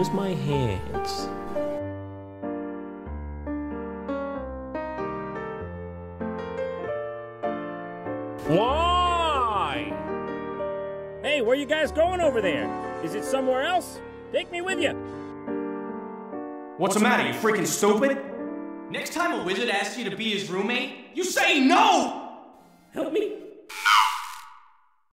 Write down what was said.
Where's my hands? Why? Hey, where you guys going over there? Is it somewhere else? Take me with you. What's the matter, you freaking stupid? Next time a wizard asks you to be his roommate, you say no! Help me.